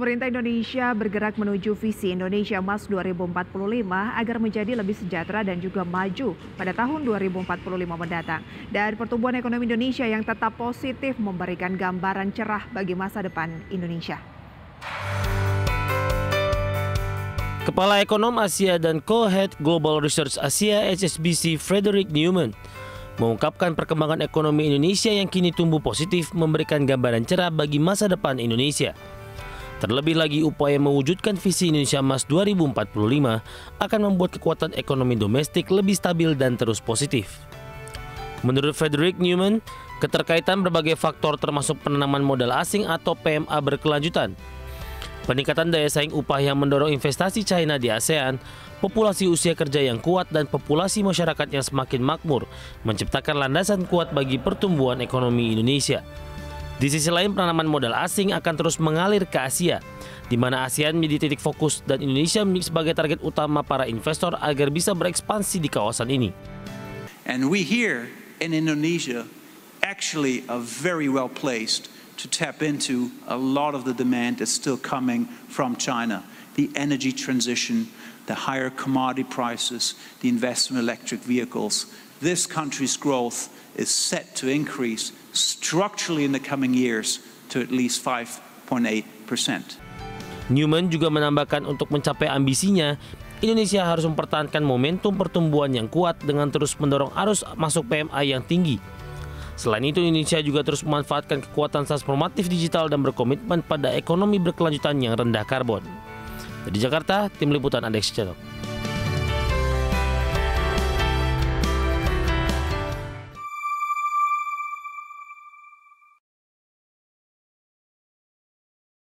Pemerintah Indonesia bergerak menuju visi Indonesia Emas 2045 agar menjadi lebih sejahtera dan juga maju pada tahun 2045 mendatang. Dan pertumbuhan ekonomi Indonesia yang tetap positif memberikan gambaran cerah bagi masa depan Indonesia. Kepala Ekonom Asia dan Co-Head Global Research Asia HSBC Frederick Newman mengungkapkan perkembangan ekonomi Indonesia yang kini tumbuh positif memberikan gambaran cerah bagi masa depan Indonesia. Terlebih lagi upaya mewujudkan visi Indonesia Emas 2045 akan membuat kekuatan ekonomi domestik lebih stabil dan terus positif. Menurut Frederick Newman, keterkaitan berbagai faktor termasuk penanaman modal asing atau PMA berkelanjutan, peningkatan daya saing upah yang mendorong investasi China di ASEAN, populasi usia kerja yang kuat dan populasi masyarakat yang semakin makmur menciptakan landasan kuat bagi pertumbuhan ekonomi Indonesia. Di sisi lain, penanaman modal asing akan terus mengalir ke Asia, di mana ASEAN menjadi titik fokus dan Indonesia sebagai target utama para investor agar bisa berekspansi di kawasan ini. And we here in Indonesia actually are very well placed to tap into a lot of the demand that's still coming from China. The energy transition, the higher commodity prices, the investment in electric vehicles. This country's growth is set to increase structurally in the coming years to at least 5.8 percent. Newman juga menambahkan untuk mencapai ambisinya, Indonesia harus mempertahankan momentum pertumbuhan yang kuat dengan terus mendorong arus masuk PMI yang tinggi. Selain itu, Indonesia juga terus memanfaatkan kekuatan transformatif digital dan berkomitmen pada ekonomi berkelanjutan yang rendah karbon. Dari Jakarta, Tim Liputan Andex Channel.